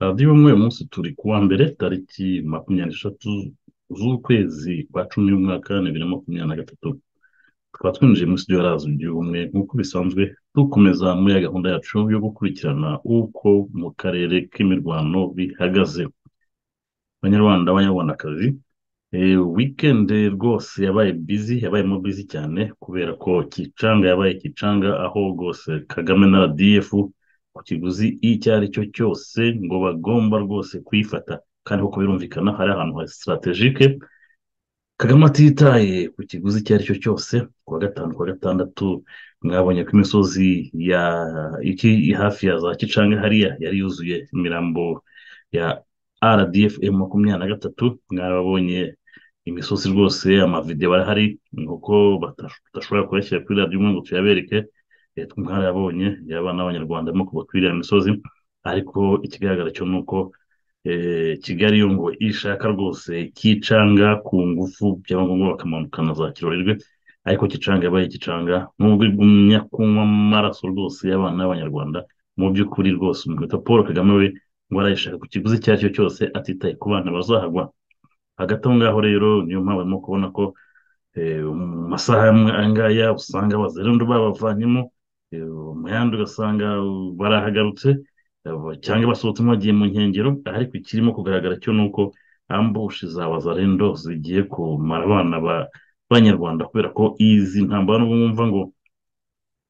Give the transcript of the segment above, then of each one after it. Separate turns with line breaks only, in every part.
Radiyo umwe uyu munsi turi ku wa mbere tariki makumyabiri n'eshatu z'ukwezi kwa cumi n'umwaka bibiri na makumyabiri na gatatu. Tukaba twinjiye muri studio radiyo y'ubumwe nk'uko bisanzwe dukomeza muri gahunda yacu yo gukurikirana uko mu karere k'imirwano bihagaze. Abanyarwanda abanyarwandakazi wikendi rwose yabaye bizi yabayemo bizi cyane kubera ko kicanga yabaye kicanga aho rwose kagame na rdf ku kiguzi icyo ari cyo cyose ngo bagomba rwose kuyifata kandi kuko birumvikana hari ahantu ha sitarategike kagame atitaye ku kiguzi icyo ari cyo cyose ku wa gatanu ku wa gatandatu mwabonye ko imisozi ya iki hafi ya za kicanga hariya yari yuzuye imirambo ya rdf makumyabiri na gatatu. Mwabonye imisozi rwose amavidewo arahari nuko badashobora kuyashyira kuri radiyo ngo tuyabereke. Mwarabonye yaba n'abanyarwanda kuva kuri iriya misozi ariko ikigaragara cyo ni uko kigali yo ngo ishaka rwose kicanga ku ngufu byaba ngombwa bakamanukana za kirorerwe ariko kicanga yabaye kicanga nubwo igumya kunywa amaraso rwose y'abana b'abanyarwanda mu by'ukuri rwose umuntu paul kagame we ngo arayishaka ku kiguzi icyo ari cyo cyose atitaye ku bana bazahagwa. Hagati aho ngaho rero niyo mpamvu barimo kubona ko mu masaha ngaya usanga abazerundi babavanyemo mu yandi ugasanga barahagarutse cyangwa basohotsemo bagiye mu nkengero ariko ikirimo kugaragara cyo ni uko ambushi za wazarendo zigiye kumara abana b'abanyarwanda kubera ko izi ntambara n'ubu mwumva ngo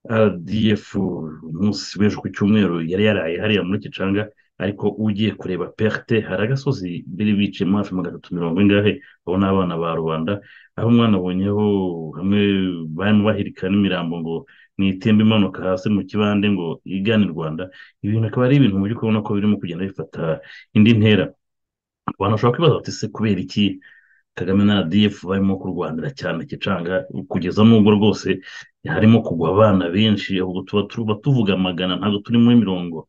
rdf umunsi w'ejo ku cyumweru yari yaraye hariya muri kicanga ariko ugiye kureba perte hari agasozi biri biciyemo hafi magana atatu mirongo ingahe abo ni abana ba rubanda aho umwana abonyeho hamwe barimo bahirika n'imirambo ngo itemba imanuka hasi mu kibande ngo igane i rwanda. Ibintu akaba ari ibintu mu by'ukuri ubona ko birimo kugenda bifata indi ntera. Abantu bashobora kwibaza bati se kubera iki kagame na rdf barimo kurwanira cyane kicanga? Kugeza n'ubwo rwose harimo kugwa abana benshi ahubwo tuba tuvuga amagana ntabwo turi muri mirongo.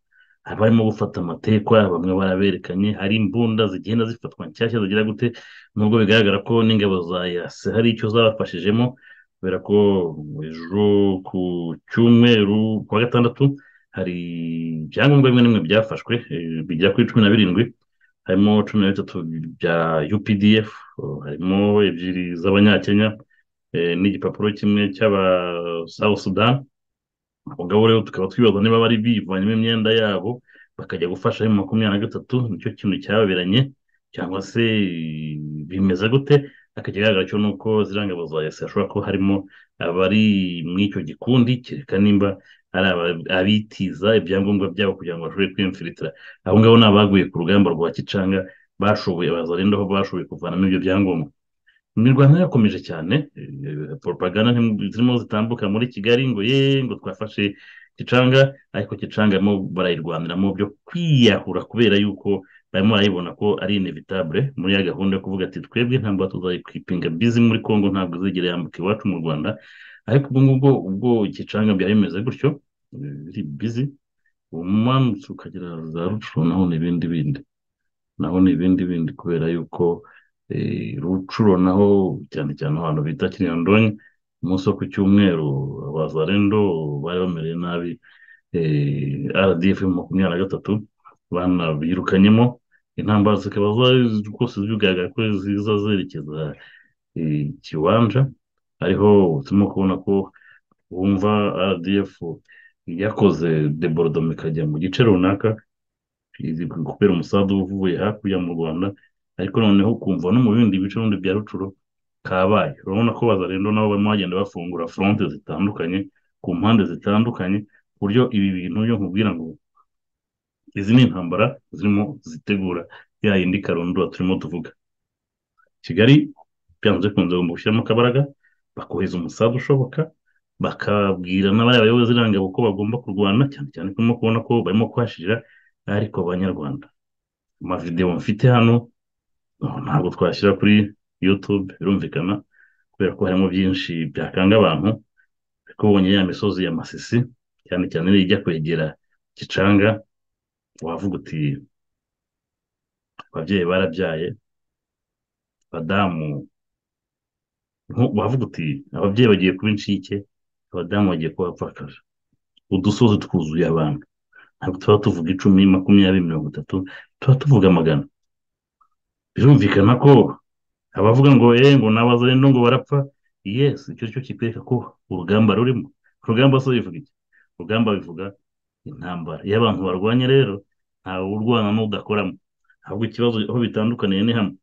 Barimo gufata amatekwa bamwe baraberekanye hari imbunda zigenda zifatwa nshyashya zigira gute? Nubwo bigaragara ko n'ingabo za yase hari icyo zabafashijemo kubera ko ejo ku cyumweru ku wa gatandatu hari ibyangombwa bimwe na bimwe byafashwe bigera kuri cumi na birindwi. Harimo cumi na bitatu bya updf harimo ebyiri z'abanyakenya n'igipapuro kimwe cy'aba south sudan. Ngabo rero tukaba twibaza niba bari bivanyemo imyenda yabo bakajya gufasha mu makumyabiri na gatatu ni cyo kintu cyababeranye cyangwa se bimeze gute? Akakigaragara cyo ni uko ziriya ngabo za yasi hashobora kuba harimo abari muri icyo gikundi kereka nimba ari abitiza ibyangombwa byabo kugira ngo bashobore kwiyumfiritira abo ngabo ni abaguye ku rugamba rwa kicanga bashoboye bazarinda aho bashoboye kuvanamo ibyo byangombwa. Imirwano yakomeje cyane propaganda zirimo zitambuka muri kigali ngo ye ngo twafashe kicanga ariko kicanga barimo barayirwaniramo byo kwiyahura kubera yuko barimo barayibona ko ari inevitable muri ya gahunda yo kuvuga ati twebwe intambara tuzayikwipinga bizi muri congo ntabwo izigera yambuka iwacu mu rwanda. Ariko ubwo ngubwo ubwo igicanga byari bimeze gutyo biri bizi umanutse ukagera za rucuro naho ni ibindi bindi. Naho ni ibindi bindi kubera yuko rucuro naho cyane cyane ahantu bita kiriyandonyi umunsi wo ku cyumweru abazarendo bari bamereye nabi rdf makumyabiri na gatatu banabirukanyemo intambara zikaba rwose zigaragara ko ziza zerekeza ikiwanja ariho turimo kubona ko wumva rdf yakoze deborodoma ikajya mu gice runaka. Kubera umusaza uvuye hakurya mu rwanda. Ariko noneho ukumva no mu bindi bice n'undi bya rucuro kabaye. Urabona ko bazarendo nabo barimo bagenda bafungura fronte zitandukanye ku mpande zitandukanye ku buryo ibi bintu byo nkubwira ngo izi ni intambara zirimo zitegura ya yindi karundura turimo tuvuga. Kigali byanze bikunze bagomba gushyiramo akabaraga bakohereza umusaza ushoboka bakabwira n'abariya bayobozi irangabo ko bagomba kurwana cyane cyane ko urimo kubona ko barimo kuhashirira ariko abanyarwanda. Amavidewo mfite hano ntabwo twashyira kuri yutube birumvikana kubera ko harimo byinshi byakanga abantu ariko ubonye ya misozi ya masisi cyane cyane ijya kwegera gicanga wavuga uti ababyeyi barabyaye abadamu wavuga uti ababyeyi bagiye kuba incike abadamu bagiye kuba abapfakaje udusozi twuzuye abantu. Ntabwo tuba tuvuga icumi makumyabiri mirongo itatu tuba tuvuga amagana birumvikana ko abavuga ngo eee ngo n'abazarendo ngo barapfa. Yesi icyo cyo kikwereka ko urugamba rurimo. Urugamba so bivuga iki? Urugamba bivuga intambara. Iyo abantu barwanya rero ntawe urwana n'udakoramo. Ahubwo ikibazo aho bitandukaniye ni hamwe.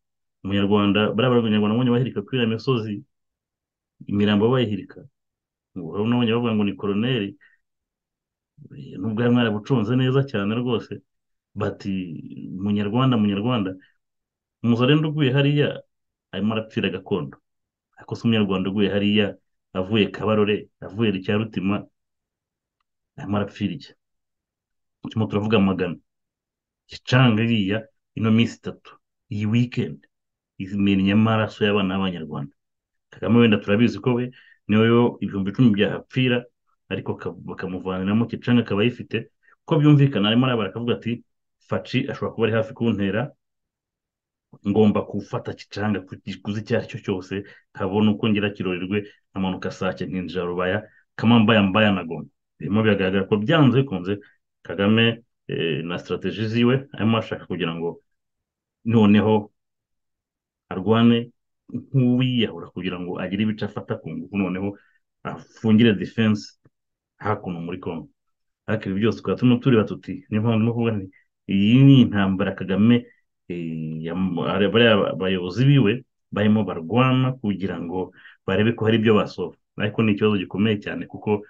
Umunyarwanda bariya abanyarwanda babonye bahirika kuri iriya misozi imirambo bayihirika urabona bavuga ngo ni koroneri. Nubwo yari mwarabuconze neza cyane rwose bati munyarwanda munyarwanda umuzarendo uguye hariya arimo arapfira gakondo. Ariko se umunyarwanda uguye hariya avuye kabarore avuye rutima arimo arapfira iki turimo turavuga amagana. Gicanga iriya ino minsi itatu. Iyi wikendi imenya amaraso y'abana b'abanyarwanda. Kagame wenda turabizi ko we niyo ibihumbi icumi byahapfira ariko bakamuvaniramo. Gicanga akaba ayifite. Ko byumvikana arimo arabara akavuga ati faci ashobora kuba ari hafi kuntera. Ngomba gufata gicanga kuzi icyo ari cyo cyose kabona uko ngira kirorerwe nkamanuka sake nkinjira rubaya kamambaya mbaya na goma birimo biragaragara ko byanze bikunze. Kagame na sitarategi ziwe arimo ashaka kugira ngo noneho arwane nk'uwiyahura kugira ngo agire ibice afata ku ngufu noneho afungire defense hakuno muri congo. Ariko ibi byose. Tukaba turimo tureba tuti niyo mpamvu ndimo kuvuga iyi ni intambara kagame abayobozi biwe barimo barwana kugira ngo barebe ko hari ibyo basova ariko ni ikibazo gikomeye cyane kuko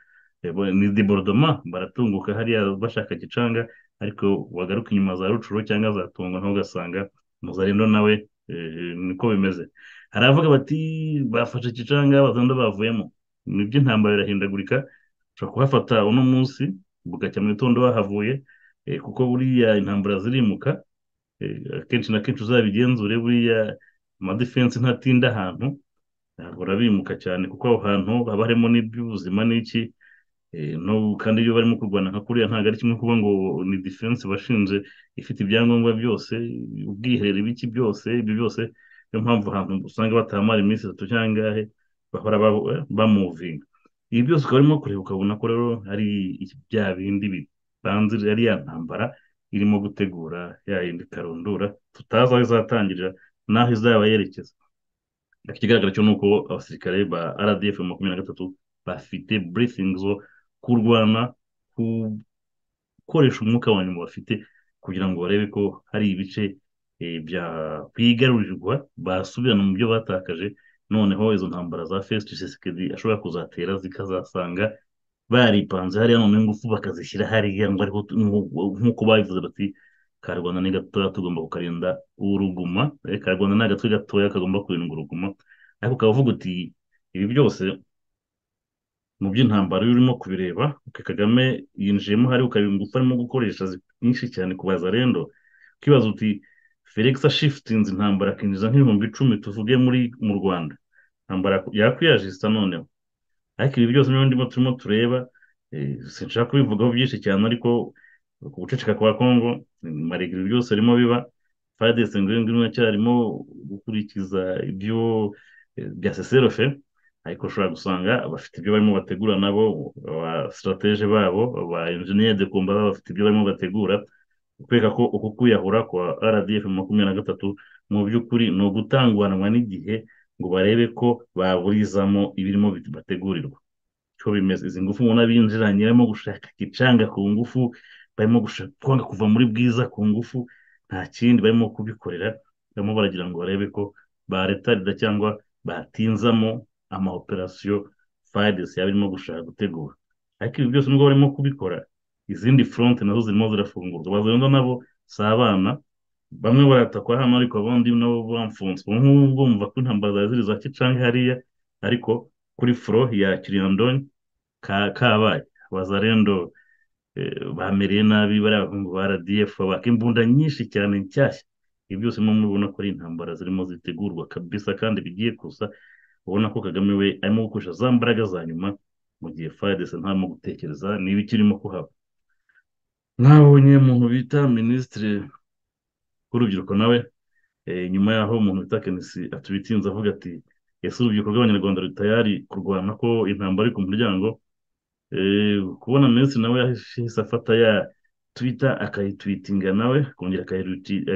ni deborodoma baratunguka hariya bashaka gicanga ariko wagaruka inyuma za rucuro cyangwa za tungo naho ugasanga muzarendo nawe niko bimeze. Hari abavuga bati bafashe gicanga bazanda bavuyemo. Nibyo intambara birahindagurika ushobora kuhafata uno munsi bugacya mu gitondo bahavuye kuko buriya intambara zirimuka akenshi na kenshi uzabigenzure buriya amadefense ntatinda ahantu bahora bimuka cyane kuko aho hantu haba harimo n'iby'ubuzima n'iki kandi iyo barimo kurwana nka kuriya ntabwo ari kimwe kuvuga ngo ni defense bashinze ifite ibyangombwa byose ubwiherero ibiki byose ibyo byose niyo mpamvu ahantu usanga batahamara iminsi itatu cyangwa bahora bamuvinga ibi byose ukaba urimo kureba ukabona ko rero ari bya bindi bitanze ari ya ntambara irimo gutegura ya yindi karundura tutazi aho izatangirira n'aho izaba yerekeza. Ikigaragara cyo ni uko abasirikare ba rdf makumyabiri na gatatu bafite burifingi zo kurwana gukoresha umwuka wa nyuma bafite kugira ngo barebe ko hari ibice byigarurirwa basubirana mu byo batakaje. Noneho izo ntambara za fesiti sesekedi ashobora kuzatera zikazasanga baripanze hariya noneho ingufu bakazishyira hariya ngo ariho nk'uko babivuze bati ka rwanda ni gatoya tugomba kukarinda uruguma. Ka rwanda ni agatwe gatoya kagomba kurindwa uruguma. Ariko ukaba uvuga uti ibi byose mu by'intambara iyo urimo kubireba kagame yinjiyemo hari ukaba ingufu arimo gukoresha nyinshi cyane ku bazarendo ukibaza uti felix ashifitinze intambara akinjiza nk'ibihumbi icumi tuvuge muri mu rwanda. Intambara yakwiyajisita noneho. Ariko ibi byose niyo ndimo turimo tureba eh, sinshaka kubivugaho byinshi cyane ariko ku guceceka kwa kongo maregere byose birimo biba fadese ngo ngwino cyarimo gukurikiza ibyo eh, bya seserofe ariko ushobora gusanga bafite ibyo barimo bategura nabo aba sitarateje babo aba enjeniyeri de komba baba bafite ibyo barimo bategura kwereka ko uku kwiyahura kwa rdf makumyabiri na gatatu mu by'ukuri ni ugutanguranwa n'igihe ngo barebe ko baburizamo ibirimo bategurirwa. Ko bimeze. Izi ngufu ubona binjiranye. Barimo gushaka igicanga ku ngufu barimo gushaka kwanga kuva muri bwiza ku ngufu nta kindi barimo kubikorera. Barimo baragira ngo barebe ko baretarida cyangwa batinzamo amaoperasiyo fayidesi yaba irimo gushaka gutegura. Ariko ibi byose nubwo barimo kubikora. Izindi foronte na zo zirimo zirafungurwa. Bazenda nabo si abana bamwe baratakwa hano ariko abandi nabo bamfunzwe nk'ubu bumva ko intambara ziri za kicanga hariya ariko kuri furo ya kiriyandoni kabaye abazarendo bamereye nabi bari abahungu ba rdf baka imbunda nyinshi cyane nshyashya. Ibi byose mo mubona ko ari intambara zirimo zitegurwa kabisa kandi bigiye kuza ubona ko kagame we arimo gukoresha za mbaraga za nyuma mu gihe fadese ntarimo gutekereza niba ikirimo kuhaba. Mwabonye umuntu bita minisitiri w'urubyiruko nawe nyuma y'aho umuntu bita kenisi atubitinze avuga ati ese urubyiruko rw'abanyarwanda rutayari kurwana ko intambara ari ku muryango? Kubona minisitiri nawe yahise afata ya twita akayitwitinga nawe akongera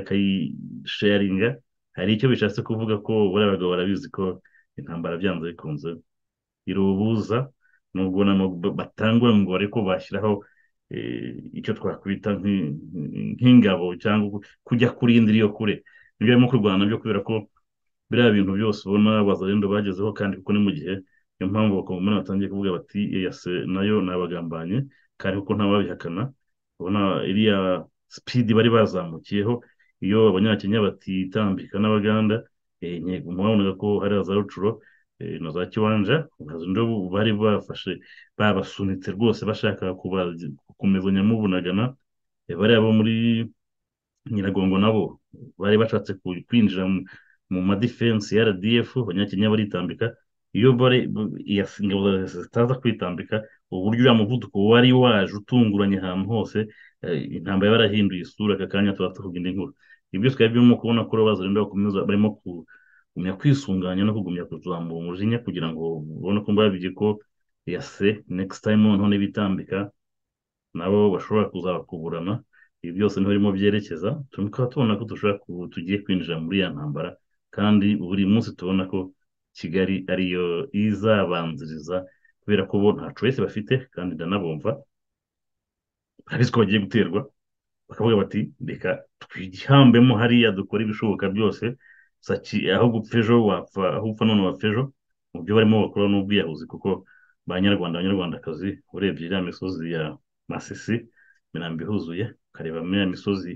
akayisharinga. Hari icyo bishatse kuvuga ko buriya bagabo barabizi ko intambara byanze bikunze irubuza nubwo batangwa ngo ariko bashyiraho icyo twakwita nk'ingabo cyangwa kujya kurindira iyo kure ni byo barimo kurwana byo kubera ko biriya bintu byose ubona bazarendo bagezeho kandi kuko ni mu gihe niyo mpamvu bakaba batangiye kuvuga bati eyase na yo ni abagambanye kandi kuko ntawabihakana ubona iriya sipidi bari bazamukiyeho iyo abanyakenya batitambika n'abaganda murabonaga ko hari za rucuro na za kiwanja bari bafashe babasunitse rwose bashaka gukomeza nyamubunagana bariya bo muri nyiragongo nabo bari bashatse kwinjira mu madifensi ya rdf abanyakenya baritambika iyo ingabo zitaza kwitambika uburyo uriya muvuduko wari waje utunguranye ahantu hose intambara yarahinduye isura aka kanya tuba tuvuga indi nkuru. Ibyo twari birimo kubona ko bazarenda bakomeza barimo kugumya kwisunganya no kugumya kuzamura umujinya kugira ngo ubone ko mbabibye ko yase next time noneho n'ibitambika nabo bashobora kuzabakuburana ibi byose ni ho birimo byerekeza. Tukaba tubona ko tugiye kwinjira muri ya ntambara kandi buri munsi tubona ko kigali ariyo izabanziriza kubera ko bo nta choice bafite kandi ndanabumva. Ko bagiye guterwa bakavuga bati reka twihambemo hariya dukora ibishoboka byose. Aho gupfa ejo wapfa aho upfa none wapfa ejo mu byo barimo bakora n'ubwiyahuzi kuko banyarwanda abanyarwandakazi urebye iriya misozi ya masisi mirambo ihuzuye ukareba muri ya misozi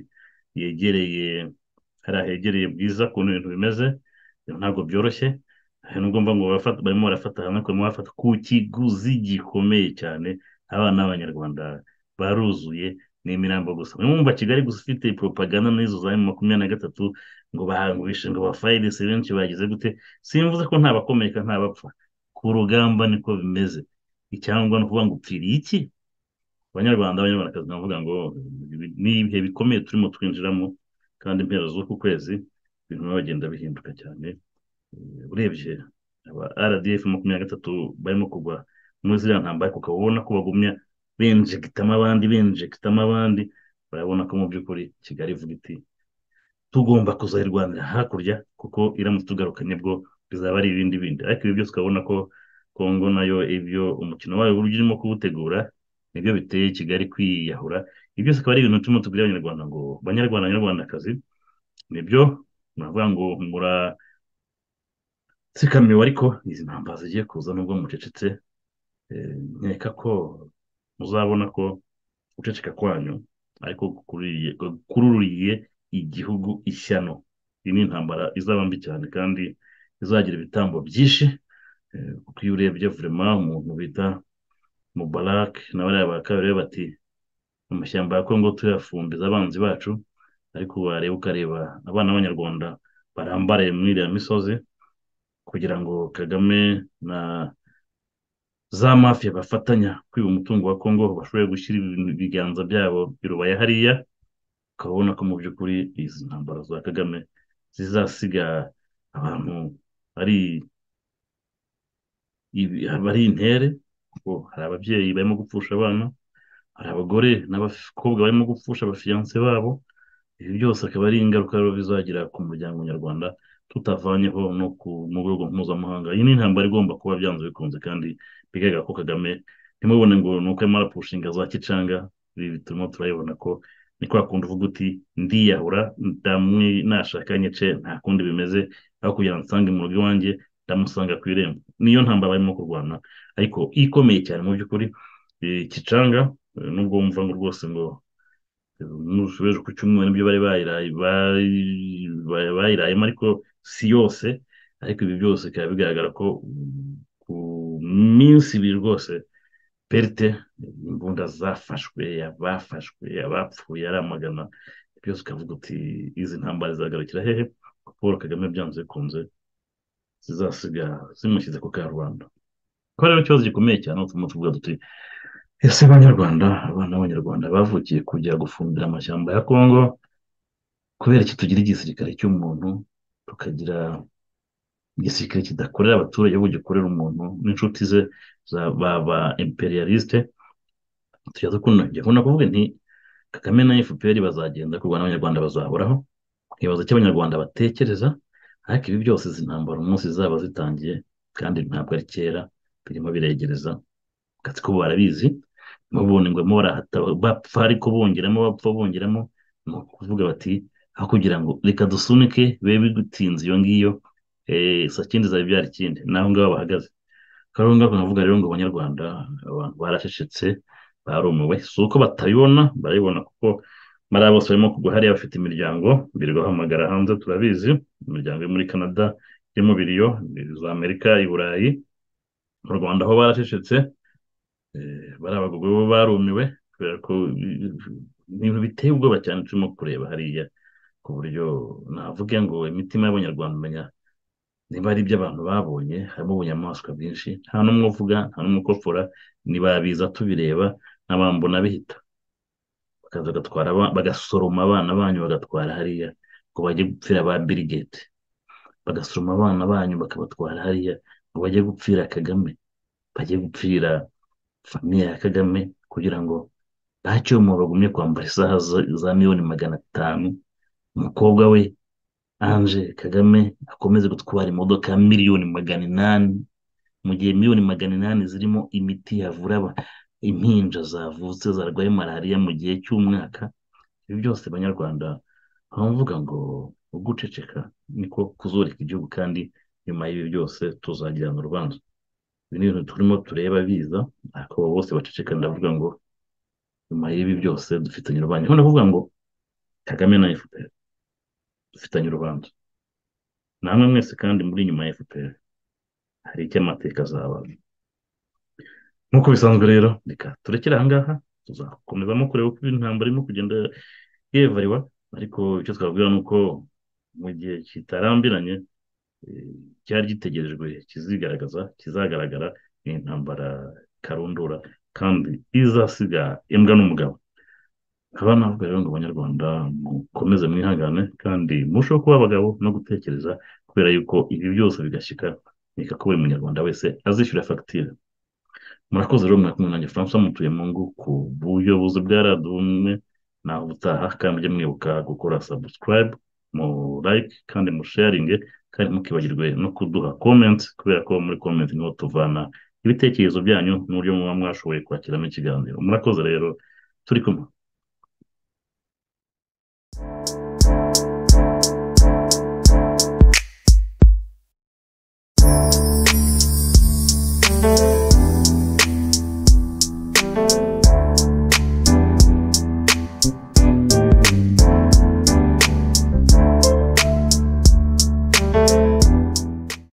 yegereye hariya hegereye bwiza ukuntu ibintu bimeze ntabwo byoroshye. Nubwo mva ngo barimo barafata hamwe barimo barafata ku kiguzi gikomeye cyane abana b'abanyarwanda baruzuye ni imirambo gusa. Mwumva kigali gusa ifite propaganda n'izo za makumyabiri na gatatu ngo bahangwishe ngo bafayidese benshi bagize gute simvuze ko nta bakomereka nta bapfa. Ku rugamba niko bimeze. Icyangwa ni ukuvuga ngo upfiriye iki? Abanyarwanda abanyarwandakazi navuga ngo ni ibihe bikomeye turimo twinjiramo kandi impera z'uku kwezi ibintu bagenda bihinduka cyane. Urebye aba rdf makumyabiri na gatatu barimo kugwa muri ziriya ntambara ukaba ubona ko bagumya benjegitamo abandi benjegitamo abandi. Barabona ko mu by'ukuri kigali ivuga iti tugomba kuzayirwanira hakurya kuko iramutse tugarukanye bwo bizaba ari ibindi bindi. Ariko ibi byose ukabona ko kongo na yo ibyo umukino wayo uburyo urimo kuwutegura ni byo biteye kigali kwiyahura. Ibi byose akaba ari ibintu turimo tubwira abanyarwanda ngo banyarwanda banyarwandakazi ni byo muravuga ngo mura tsikamiwe ariko izi ntambara zigiye kuza nubwo mucecetse nkeka ko muzabona ko guceceka kwanyu ariko kururiye igihugu ishyano. Iyi ni intambara izaba mbi cyane kandi izagira ibitambo byinshi kuko iyo urebye vurema umuntu bita mubarak na bariya ba kabiri bati amashyamba ya kongo tuyafumbiza abanzi bacu ariko wareba ukareba abana b'abanyarwanda barambaraye muri iriya misozi kugira ngo kagame na za mafiya bafatanya kwiba umutungo wa kongo bashobore gushyira ibiganza byabo birubaya hariya ukabona ko mu by'ukuri izi ntambara za kagame zizasiga abantu ari bari intere kuko hari ababyeyi barimo gupfusha abana hari abagore n'abakobwa barimo gupfusha abafiyanse babo ibi byose akaba ari ingaruka rero bizagira ku muryango nyarwanda tutavanyeho no mu rwego mpuzamahanga. Iyi ni intambara igomba kuba byanze bikunze kandi bigaragara ko kagame ntimubone ngo ni uko arimo arapushinga za kicanga ibi turimo turabibona ko ni kwa kundi uvuga uti ndiyahura ndamwe nashaka nyice nta kundi bimeze aho kugira ngo nsange mu rugo iwanjye ndamusanga ku irembo. Niyo ntambara barimo kurwana. Ariko ikomeye cyane mu by'ukuri kicanga nubwo wumva ngo rwose ngo n'usubije ku cyumweru ni byo bari bayirayemo ariko si yose ariko ibi byose bikaba bigaragara ko ku minsi ibiri rwose perite imbunda zafashwe abafashwe abapfuye ari amagana byose ukavuga uti izi ntambara zizagarukira hehe? Paul kagame byanze bikunze zizasiga zimushyize ku karubanda ko rero ikibazo gikomeye cyane utuma tuvuga duti ese abanyarwanda abana b'abanyarwanda bavukiye kujya gufumbira amashyamba ya kongo kubera iki tugira igisirikare cy'umuntu tukagira igisirikare kidakorera abaturage ahubwo gikorera umuntu n'inshuti ze ba imperialiste? Tujya dukunda kuvuga nti kagame na fpr bazagenda kurwana n'abanyarwanda bazahoraho. Nkibaza icyo abanyarwanda batekereza ariko ibi byose izi ntambara umunsi zaba zitangiye kandi ntabwo ari kera birimo biregereza. Akazi ko barabizi ngo barahata bapfa ariko bongeramo bapfa bongeramo ni ukuvuga bati aho kugira ngo reka dusunike bibe bigutinze iyo ngiyo saa kindi zaba ibyara ikindi. Naho ngaho bahagaze. Kandi ngaho navuga rero ngo abanyarwanda abantu baracecetse barumiwe. Si uko batabibona barabibona kuko bariya bose barimo kugwa hariya bafite imiryango birirwahamagara hanze turabizi. Imiryango yo muri canada iri mu biriyo za amerika i burayi mu rwanda aho baracecetse. Bariya bagabo bo barumiwe kubera ko ibintu biteye ubwoba cyane turimo kureba hariya ku buryo navuga ngo imitima y'abanyarwanda umenya niba ari ibyo abantu babonye harimo ubunyamaswa bwinshi. Nta n'umwe uvuga nta n'umwe ukopfora ntibabiza tubireba n'abambona bihita. Bakaza bagatwara bagasoroma abana banyu bagatwara hariya ngo bajye gupfira ba birigeti bagasoroma abana banyu bakabatwara hariya ngo bajye gupfira kagame. Bajye gupfira famiye ya kagame kugira ngo ntacyo mu bagumye kwambara isaha za miliyoni magana atanu. Umukobwa we anje kagame akomeze gutwara imodoka ya miliyoni magana inani. Mu gihe miliyoni magana inani zirimo imiti yavura impinja zavutse zarwaye malariya mu gihe cy'umwaka ibi byose banyarwanda baravuga ngo uguceceka niko kuzurika igihugu kandi nyuma y'ibi byose tuzagirana urubanza. Ibi ni ibintu turimo tureba biza ariko bose baceceka ndavuga ngo nyuma y'ibi byose dufitanye urubanza. Niho ndavuga ngo kagame na fpr dufitanye urubanza. Namwe mwese kandi muri nyuma ya fpr hari icyo amateka azaba nk'uko bisanzwe rero reka turekere ahangaha tuzakomezamo kureba uko intambara irimo kugenda yevariwa ariko icyo twabwira ni uko mu gihe kitarambiranye cyari gitegerejwe kizigaragaza kizagaragara ni intambara karundura kandi izasiga imbwa n'umugabo. Nkaba navuga rero ngo abanyarwanda mukomeze mwihangane kandi murusheho kuba abagabo no gutekereza kubera yuko ibi byose bigashyika reka ko buri munyarwanda wese azishyura fagitire. Murakoze rero mwakumwe nanjye francois mutuye mu ngo ku buyobozi bwa radiyo umwe naho ubutaha kandi mujye mwibuka gukora. Subscribe mu like kandi mu sharinge kandi mukibagirwe no kuduha comment kubera ko muri comment ni ho tuvana ibitekerezo byanyu n'uburyo muba mwashoboye kwakiramo ikiganiro. Murakoze rero turi kumwe.